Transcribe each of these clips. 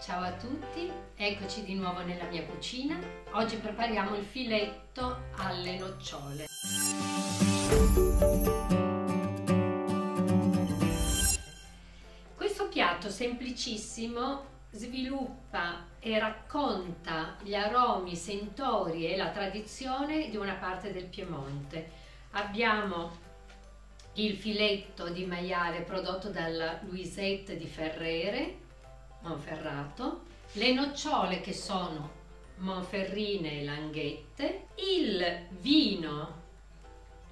Ciao a tutti, eccoci di nuovo nella mia cucina. Oggi prepariamo il filetto alle nocciole. Questo piatto semplicissimo sviluppa e racconta gli aromi, i sentori e la tradizione di una parte del Piemonte. Abbiamo il filetto di maiale prodotto dalla Luisette di Ferrere, Monferrato, le nocciole che sono monferrine e langhette, il vino,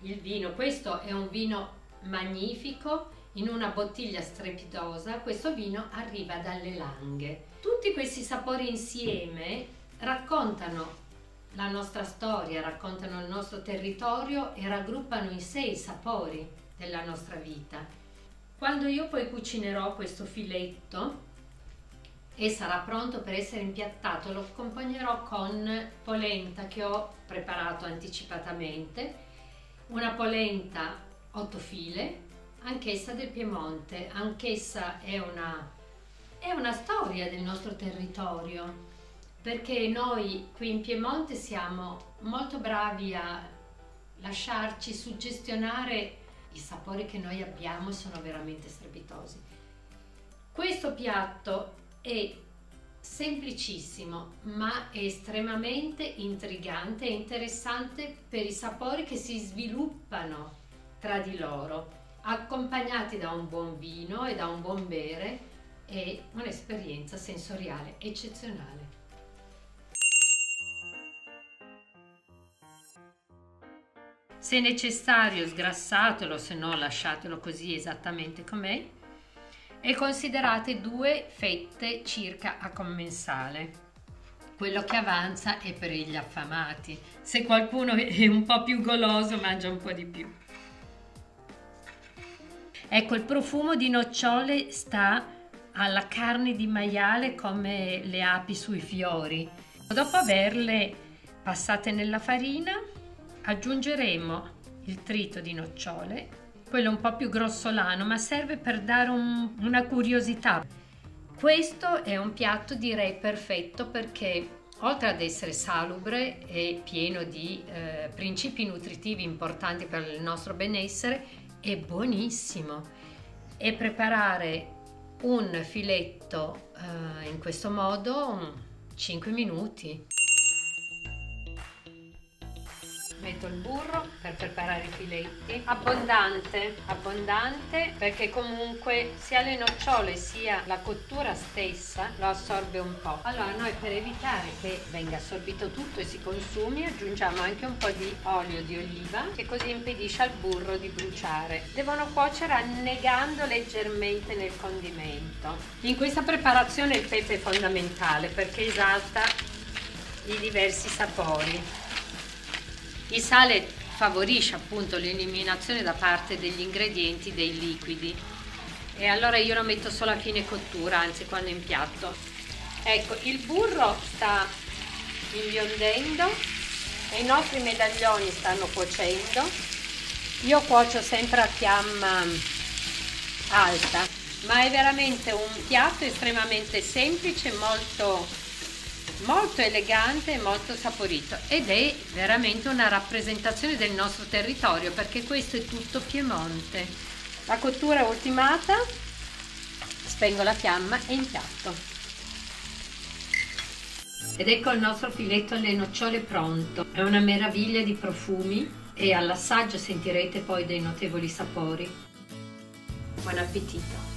il vino, questo è un vino magnifico in una bottiglia strepitosa, questo vino arriva dalle langhe. Tutti questi sapori insieme raccontano la nostra storia, raccontano il nostro territorio e raggruppano in sé i sapori della nostra vita. Quando io poi cucinerò questo filetto e sarà pronto per essere impiattato, lo accompagnerò con polenta che ho preparato anticipatamente, una polenta 8 file, anch'essa del Piemonte, anch'essa è una, è una storia del nostro territorio, perché noi qui in Piemonte siamo molto bravi a lasciarci suggestionare i sapori che noi abbiamo sono veramente strepitosi. Questo piatto è semplicissimo ma è estremamente intrigante e interessante per i sapori che si sviluppano tra di loro, accompagnati da un buon vino e da un buon bere, è un'esperienza sensoriale eccezionale. Se necessario sgrassatelo, se no lasciatelo così esattamente com'è e considerate due fette circa a commensale. Quello che avanza è per gli affamati. Se qualcuno è un po' più goloso mangia un po' di più. Ecco, il profumo di nocciole sta alla carne di maiale come le api sui fiori. Dopo averle passate nella farina, aggiungeremo il trito di nocciole, quello un po' più grossolano, ma serve per dare un, una curiosità. Questo è un piatto direi perfetto perché oltre ad essere salubre e pieno di eh, principi nutritivi importanti per il nostro benessere, è buonissimo. E preparare un filetto eh, in questo modo 5 minuti metto il burro per preparare i filetti. Abbondante abbondante perché comunque sia le nocciole sia la cottura stessa lo assorbe un po' allora noi per evitare che venga assorbito tutto e si consumi aggiungiamo anche un po' di olio di oliva che così impedisce al burro di bruciare. Devono cuocere annegando leggermente nel condimento. In questa preparazione il pepe è fondamentale perché esalta i diversi sapori il sale favorisce appunto l'eliminazione da parte degli ingredienti dei liquidi e allora io lo metto solo a fine cottura, anzi quando impiatto. Ecco, il burro sta imbiondendo e i nostri medaglioni stanno cuocendo. Io cuocio sempre a fiamma alta, ma è veramente un piatto estremamente semplice, molto molto elegante e molto saporito ed è veramente una rappresentazione del nostro territorio perché questo è tutto Piemonte. La cottura è ultimata, spengo la fiamma e impiatto. Ed ecco il nostro filetto alle nocciole pronto. È una meraviglia di profumi e all'assaggio sentirete poi dei notevoli sapori. Buon appetito!